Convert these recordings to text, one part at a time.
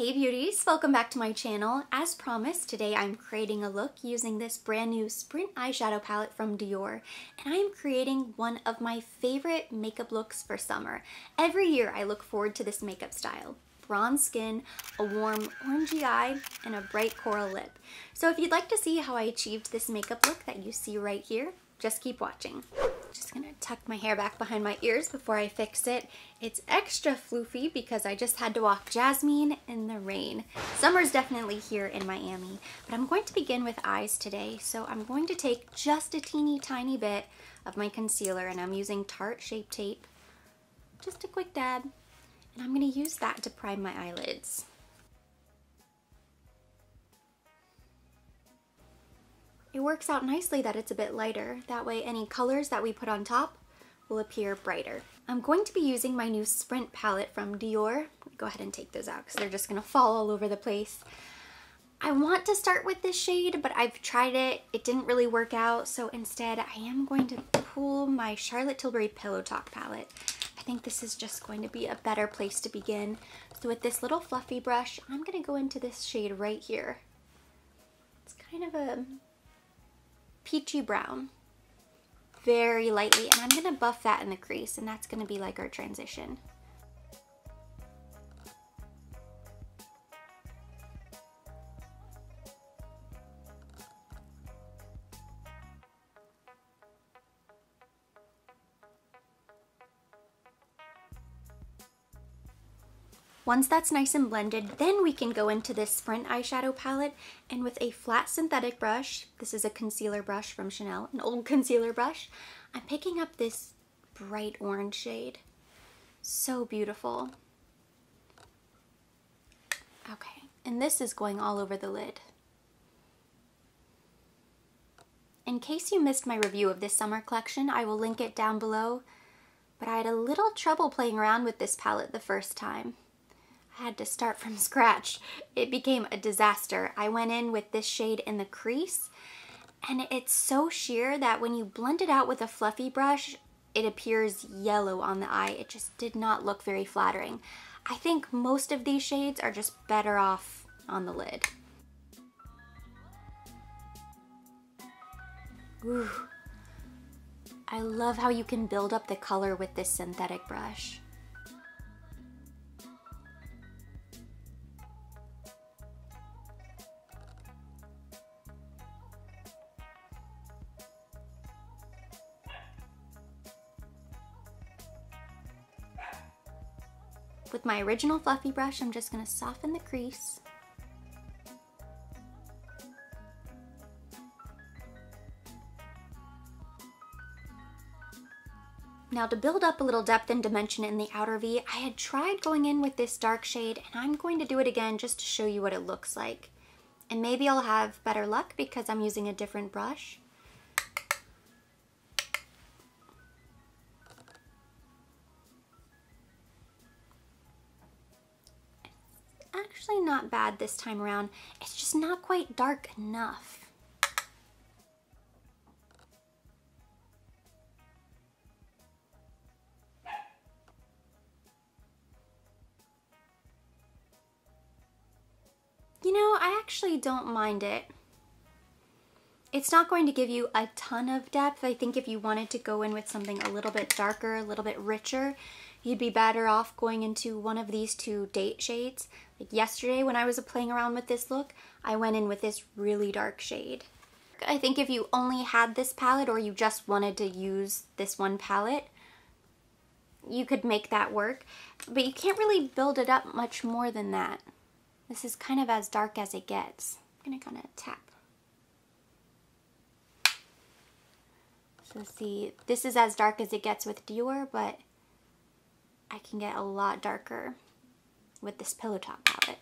Hey beauties, welcome back to my channel. As promised, today I'm creating a look using this brand new Sprint eyeshadow palette from Dior. And I am creating one of my favorite makeup looks for summer. Every year I look forward to this makeup style. Bronze skin, a warm orangey eye, and a bright coral lip. So if you'd like to see how I achieved this makeup look that you see right here, just keep watching. Just gonna tuck my hair back behind my ears before I fix it. It's extra floofy because I just had to walk Jasmine in the rain. Summer's definitely here in Miami, but I'm going to begin with eyes today. So I'm going to take just a teeny tiny bit of my concealer and I'm using Tarte Shape Tape. Just a quick dab. And I'm gonna use that to prime my eyelids. It works out nicely that it's a bit lighter. That way any colors that we put on top will appear brighter. I'm going to be using my new Sprint palette from Dior. Go ahead and take those out because they're just gonna fall all over the place. I want to start with this shade, but I've tried it. It didn't really work out, so instead I am going to pull my Charlotte Tilbury Pillow Talk palette. I think this is just going to be a better place to begin. So with this little fluffy brush, I'm gonna go into this shade right here. It's kind of a peachy brown very lightly and I'm gonna buff that in the crease and that's gonna be like our transition. Once that's nice and blended, then we can go into this Sprint eyeshadow palette and with a flat synthetic brush, this is a concealer brush from Chanel, an old concealer brush, I'm picking up this bright orange shade. So beautiful. Okay, and this is going all over the lid. In case you missed my review of this summer collection, I will link it down below, but I had a little trouble playing around with this palette the first time had to start from scratch. It became a disaster. I went in with this shade in the crease and it's so sheer that when you blend it out with a fluffy brush, it appears yellow on the eye. It just did not look very flattering. I think most of these shades are just better off on the lid. Ooh. I love how you can build up the color with this synthetic brush. With my original fluffy brush, I'm just gonna soften the crease. Now to build up a little depth and dimension in the outer V, I had tried going in with this dark shade and I'm going to do it again just to show you what it looks like. And maybe I'll have better luck because I'm using a different brush. Not bad this time around. It's just not quite dark enough. You know, I actually don't mind it. It's not going to give you a ton of depth. I think if you wanted to go in with something a little bit darker, a little bit richer, you'd be better off going into one of these two date shades. Like yesterday when I was playing around with this look, I went in with this really dark shade. I think if you only had this palette or you just wanted to use this one palette, you could make that work, but you can't really build it up much more than that. This is kind of as dark as it gets. I'm gonna kind of tap. So see, this is as dark as it gets with Dior, but I can get a lot darker with this Pillow Talk palette.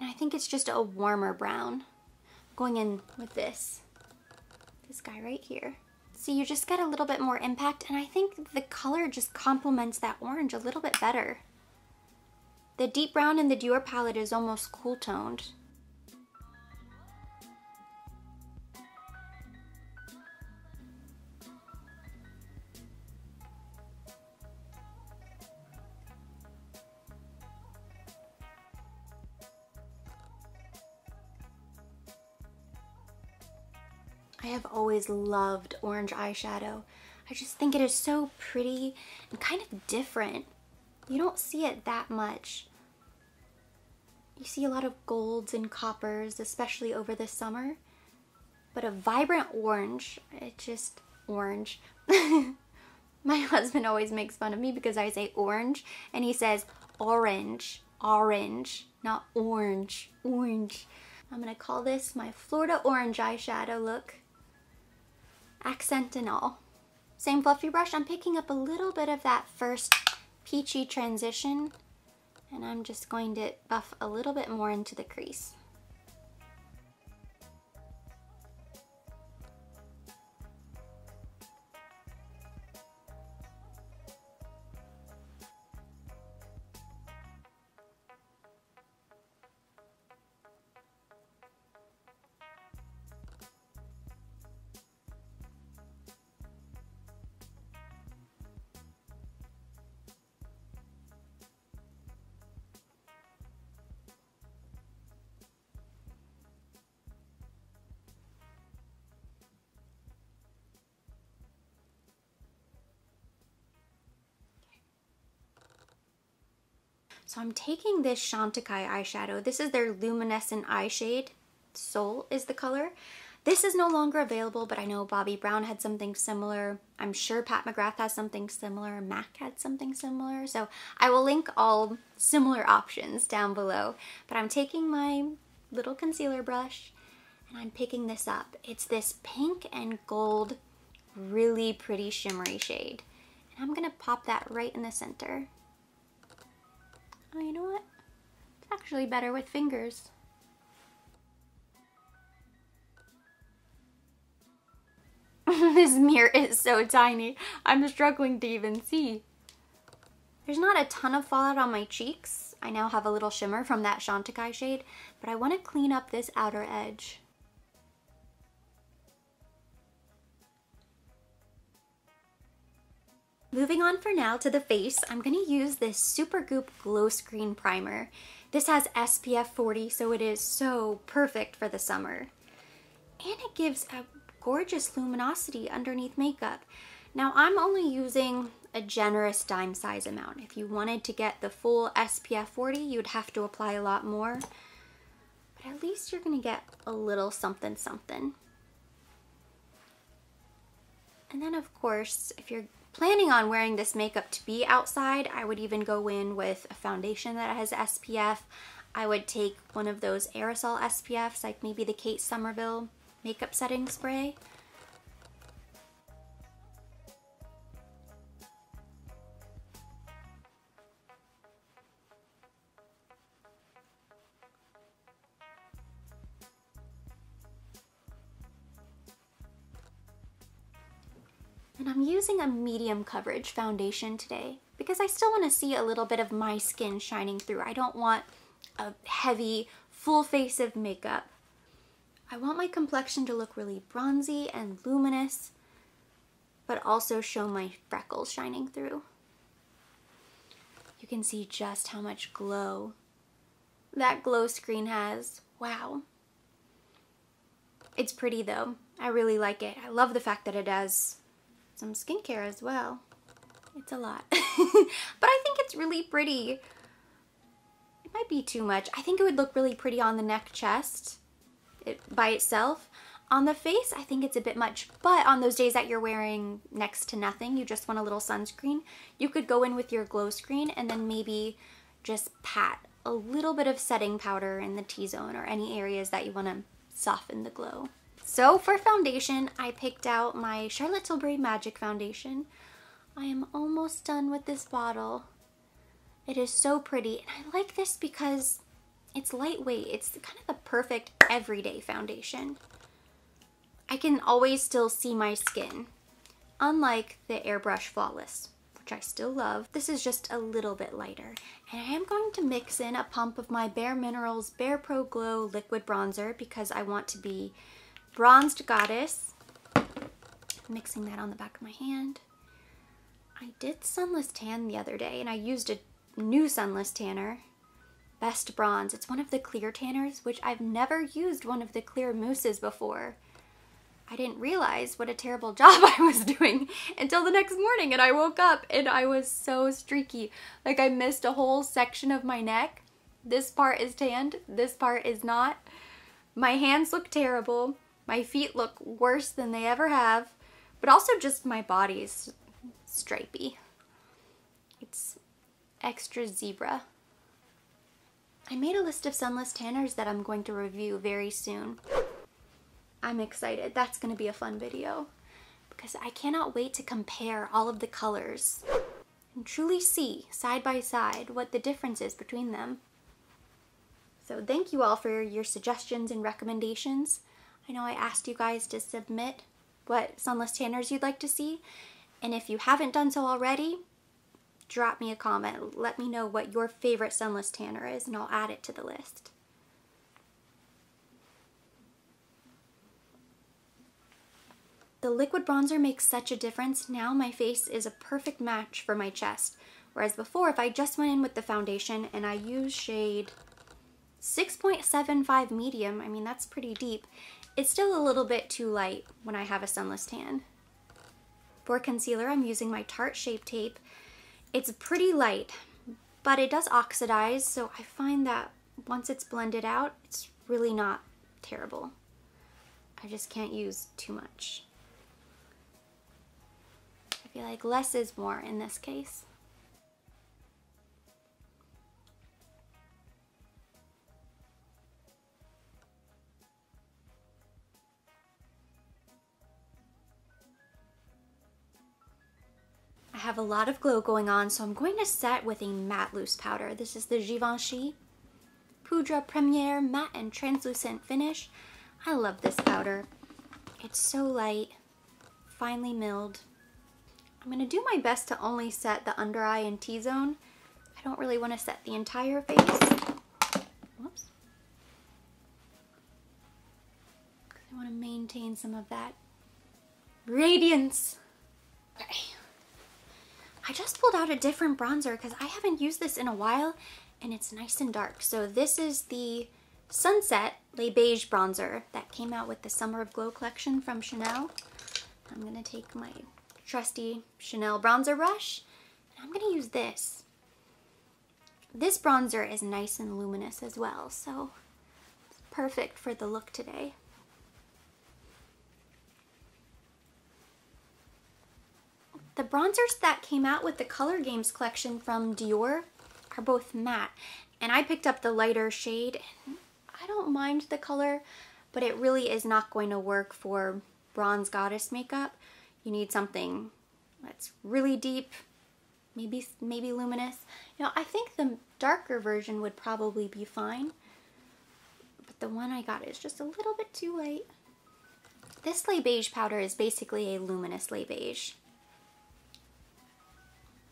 And I think it's just a warmer brown going in with this, this guy right here. So you just get a little bit more impact and I think the color just complements that orange a little bit better. The deep brown in the Dior palette is almost cool toned. Have always loved orange eyeshadow. I just think it is so pretty and kind of different. You don't see it that much. You see a lot of golds and coppers, especially over the summer. But a vibrant orange, it's just orange. My husband always makes fun of me because I say orange and he says orange, orange, not orange, orange. I'm gonna call this my Florida orange eyeshadow look. Accent and all. Same fluffy brush, I'm picking up a little bit of that first peachy transition and I'm just going to buff a little bit more into the crease. So I'm taking this Chantecaille eyeshadow. This is their luminescent eye shade. Soul is the color. This is no longer available, but I know Bobbi Brown had something similar. I'm sure Pat McGrath has something similar. MAC had something similar. So I will link all similar options down below. But I'm taking my little concealer brush and I'm picking this up. It's this pink and gold, really pretty shimmery shade. And I'm gonna pop that right in the center. Oh, you know what? It's actually better with fingers. this mirror is so tiny. I'm struggling to even see. There's not a ton of fallout on my cheeks. I now have a little shimmer from that Chantecaille shade, but I want to clean up this outer edge. Moving on for now to the face, I'm going to use this Supergoop Glow Screen Primer. This has SPF 40, so it is so perfect for the summer. And it gives a gorgeous luminosity underneath makeup. Now I'm only using a generous dime size amount. If you wanted to get the full SPF 40, you'd have to apply a lot more. But at least you're gonna get a little something something. And then of course, if you're planning on wearing this makeup to be outside, I would even go in with a foundation that has SPF. I would take one of those aerosol SPFs, like maybe the Kate Somerville makeup setting spray. And I'm using a medium coverage foundation today because I still want to see a little bit of my skin shining through. I don't want a heavy, full face of makeup. I want my complexion to look really bronzy and luminous, but also show my freckles shining through. You can see just how much glow that glow screen has. Wow. It's pretty though. I really like it. I love the fact that it has some skincare as well. It's a lot. but I think it's really pretty. It might be too much. I think it would look really pretty on the neck chest it, by itself. On the face, I think it's a bit much, but on those days that you're wearing next to nothing, you just want a little sunscreen, you could go in with your glow screen and then maybe just pat a little bit of setting powder in the T-zone or any areas that you want to soften the glow. So for foundation, I picked out my Charlotte Tilbury Magic Foundation. I am almost done with this bottle. It is so pretty, and I like this because it's lightweight. It's kind of the perfect everyday foundation. I can always still see my skin, unlike the Airbrush Flawless, which I still love. This is just a little bit lighter. And I am going to mix in a pump of my BareMinerals Bare Pro Glow Liquid Bronzer because I want to be Bronzed Goddess. Mixing that on the back of my hand. I did Sunless Tan the other day and I used a new Sunless Tanner. Best Bronze. It's one of the clear tanners, which I've never used one of the clear mousses before. I didn't realize what a terrible job I was doing until the next morning and I woke up and I was so streaky. Like I missed a whole section of my neck. This part is tanned, this part is not. My hands look terrible. My feet look worse than they ever have, but also just my body's stripy. It's extra zebra. I made a list of sunless tanners that I'm going to review very soon. I'm excited. That's going to be a fun video because I cannot wait to compare all of the colors and truly see side by side what the difference is between them. So thank you all for your suggestions and recommendations. I know I asked you guys to submit what sunless tanners you'd like to see. And if you haven't done so already, drop me a comment. Let me know what your favorite sunless tanner is and I'll add it to the list. The liquid bronzer makes such a difference. Now my face is a perfect match for my chest. Whereas before, if I just went in with the foundation and I use shade 6.75 medium, I mean, that's pretty deep, it's still a little bit too light when I have a sunless tan. For concealer, I'm using my Tarte Shape Tape. It's pretty light, but it does oxidize, so I find that once it's blended out, it's really not terrible. I just can't use too much I feel like less is more in this case. Have a lot of glow going on, so I'm going to set with a matte loose powder. This is the Givenchy Poudre Premiere Matte and Translucent Finish. I love this powder. It's so light, finely milled, I'm going to do my best to only set the under eye and T-zone. I don't really want to set the entire face. Whoops. I want to maintain some of that radiance. Okay. I just pulled out a different bronzer because I haven't used this in a while and it's nice and dark. So this is the Sunset Le Beige bronzer that came out with the Summer of Glow collection from Chanel. I'm going to take my trusty Chanel bronzer brush. And I'm gonna use this. This bronzer is nice and luminous as well, so perfect for the look today. The bronzers that came out with the Color Games collection from Dior are both matte. And I picked up the lighter shade. I don't mind the color, but it really is not going to work for bronze goddess makeup you need something that's really deep, maybe maybe luminous. You know, I think the darker version would probably be fine, but the one I got is just a little bit too light. This Les Beige powder is basically a luminous Les Beige.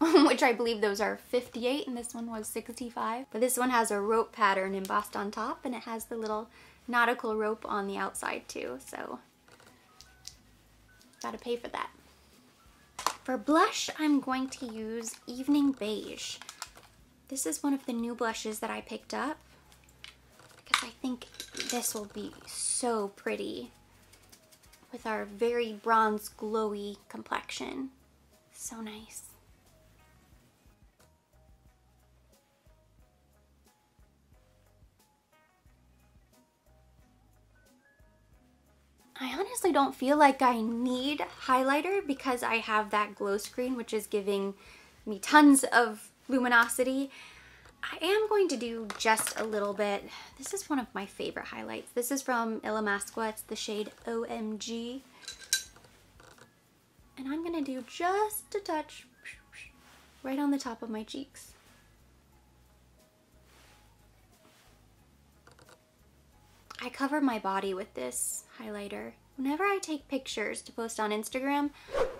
which I believe those are 58 and this one was 65. But this one has a rope pattern embossed on top and it has the little nautical rope on the outside too. So Gotta pay for that. For blush, I'm going to use Evening Beige. This is one of the new blushes that I picked up because I think this will be so pretty with our very bronze glowy complexion. So nice. I honestly don't feel like I need highlighter because I have that glow screen which is giving me tons of luminosity. I am going to do just a little bit. This is one of my favorite highlights. This is from Illamasqua. It's the shade OMG. And I'm going to do just a touch right on the top of my cheeks. I cover my body with this highlighter. Whenever I take pictures to post on Instagram,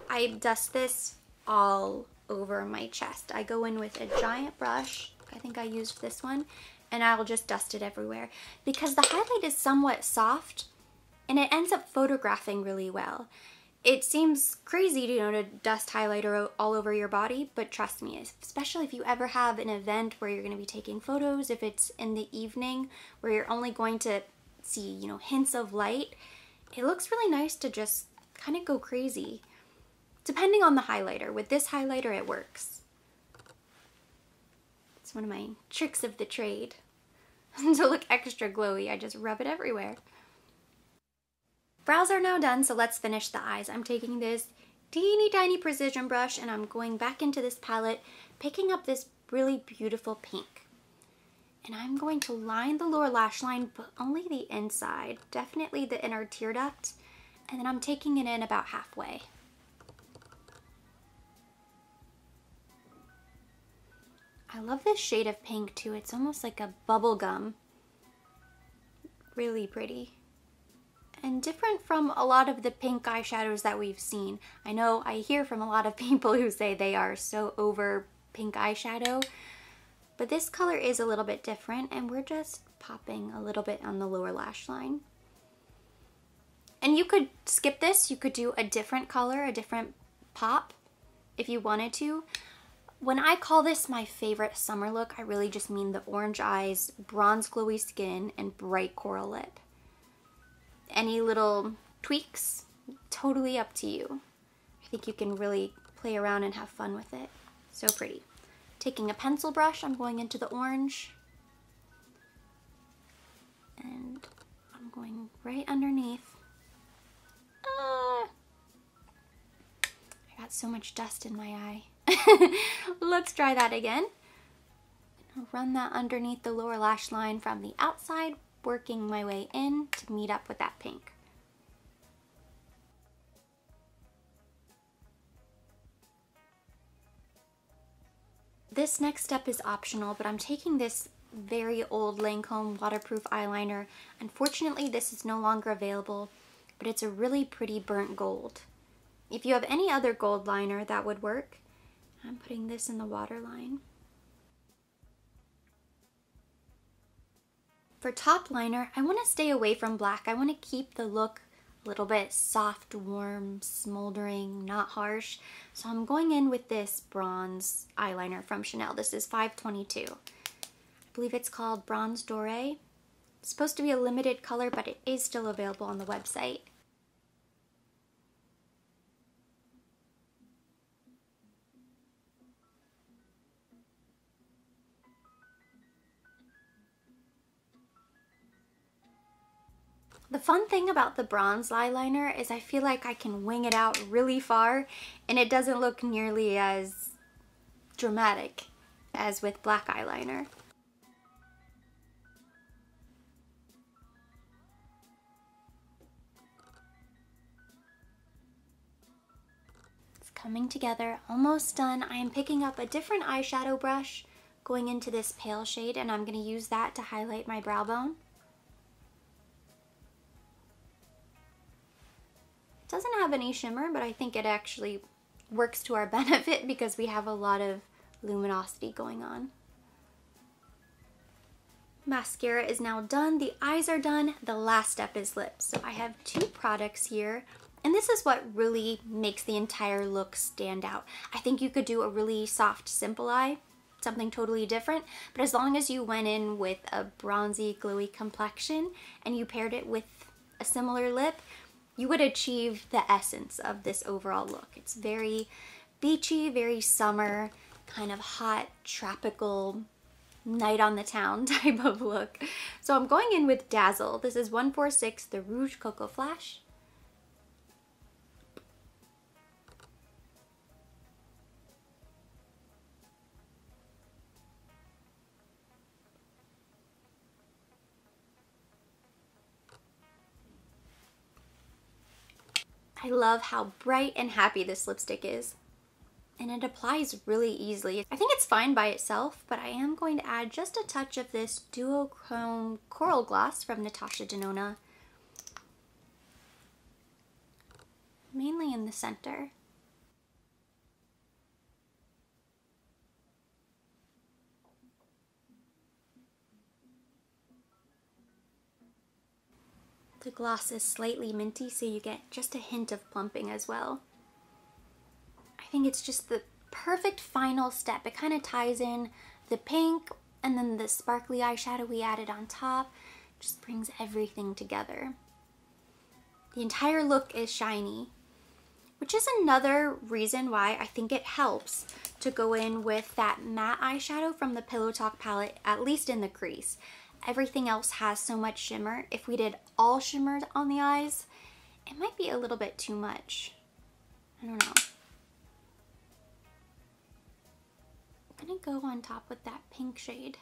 I dust this all over my chest. I go in with a giant brush, I think I used this one, and I'll just dust it everywhere. Because the highlight is somewhat soft, and it ends up photographing really well. It seems crazy, you know, to dust highlighter all over your body, but trust me, especially if you ever have an event where you're going to be taking photos, if it's in the evening where you're only going to see, you know, hints of light, it looks really nice to just kind of go crazy. Depending on the highlighter. With this highlighter, it works. It's one of my tricks of the trade. to look extra glowy, I just rub it everywhere. Brows are now done, so let's finish the eyes. I'm taking this teeny tiny precision brush and I'm going back into this palette, picking up this really beautiful pink. And I'm going to line the lower lash line, but only the inside, definitely the inner tear duct. And then I'm taking it in about halfway. I love this shade of pink too. It's almost like a bubble gum. Really pretty. And different from a lot of the pink eyeshadows that we've seen. I know I hear from a lot of people who say they are so over pink eyeshadow, but this color is a little bit different and we're just popping a little bit on the lower lash line. And you could skip this, you could do a different color, a different pop if you wanted to. When I call this my favorite summer look, I really just mean the orange eyes, bronze glowy skin, and bright coral lip. Any little tweaks, totally up to you. I think you can really play around and have fun with it. So pretty. Taking a pencil brush, I'm going into the orange. And I'm going right underneath. Ah! I got so much dust in my eye. Let's try that again. Run that underneath the lower lash line from the outside, working my way in to meet up with that pink. This next step is optional, but I'm taking this very old Lancome waterproof eyeliner. Unfortunately, this is no longer available, but it's a really pretty burnt gold. If you have any other gold liner, that would work. I'm putting this in the waterline. For top liner, I want to stay away from black. I want to keep the look little bit soft, warm, smoldering, not harsh. So I'm going in with this bronze eyeliner from Chanel. This is 522. I believe it's called Bronze Doré. It's supposed to be a limited color, but it is still available on the website. The fun thing about the bronze eyeliner is I feel like I can wing it out really far and it doesn't look nearly as dramatic as with black eyeliner. It's coming together, almost done. I am picking up a different eyeshadow brush going into this pale shade and I'm going to use that to highlight my brow bone. Doesn't have any shimmer, but I think it actually works to our benefit because we have a lot of luminosity going on. Mascara is now done, the eyes are done, the last step is lips. So I have two products here, and this is what really makes the entire look stand out. I think you could do a really soft, simple eye, something totally different, but as long as you went in with a bronzy, glowy complexion and you paired it with a similar lip, you would achieve the essence of this overall look. It's very beachy, very summer, kind of hot, tropical, night on the town type of look. So I'm going in with Dazzle. This is 146, the Rouge Coco Flash. I love how bright and happy this lipstick is. And it applies really easily. I think it's fine by itself, but I am going to add just a touch of this Duochrome Coral Gloss from Natasha Denona. Mainly in the center. The gloss is slightly minty, so you get just a hint of plumping as well. I think it's just the perfect final step. It kind of ties in the pink and then the sparkly eyeshadow we added on top. Just brings everything together. The entire look is shiny, which is another reason why I think it helps to go in with that matte eyeshadow from the Pillow Talk palette, at least in the crease. Everything else has so much shimmer. If we did all shimmered on the eyes, it might be a little bit too much. I don't know. I'm gonna go on top with that pink shade.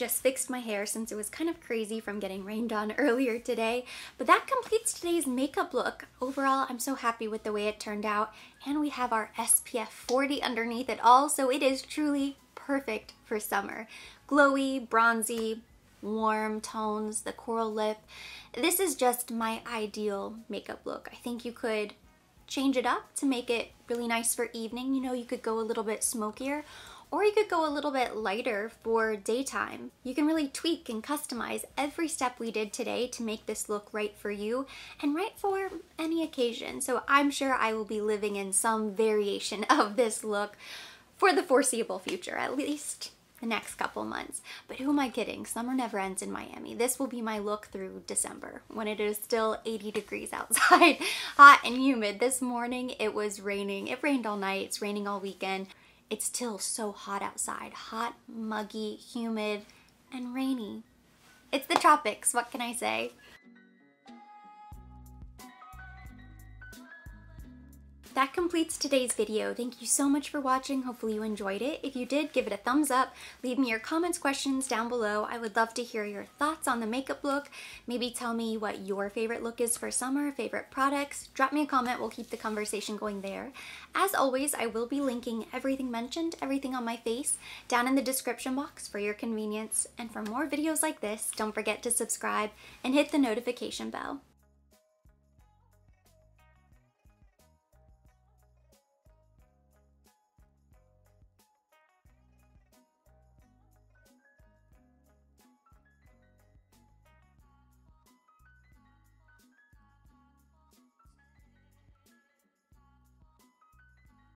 Just fixed my hair since it was kind of crazy from getting rained on earlier today. But that completes today's makeup look. Overall, I'm so happy with the way it turned out. And we have our SPF 40 underneath it all, so it is truly perfect for summer. Glowy, bronzy, warm tones, the coral lip. This is just my ideal makeup look. I think you could change it up to make it really nice for evening. You know, you could go a little bit smokier or you could go a little bit lighter for daytime. You can really tweak and customize every step we did today to make this look right for you and right for any occasion. So I'm sure I will be living in some variation of this look for the foreseeable future, at least the next couple months. But who am I kidding? Summer never ends in Miami. This will be my look through December when it is still 80 degrees outside, hot and humid. This morning it was raining. It rained all night. It's raining all weekend it's still so hot outside. Hot, muggy, humid, and rainy. It's the tropics, what can I say? That completes today's video. Thank you so much for watching. Hopefully you enjoyed it. If you did, give it a thumbs up. Leave me your comments, questions down below. I would love to hear your thoughts on the makeup look. Maybe tell me what your favorite look is for summer, favorite products. Drop me a comment. We'll keep the conversation going there. As always, I will be linking everything mentioned, everything on my face, down in the description box for your convenience. And for more videos like this, don't forget to subscribe and hit the notification bell.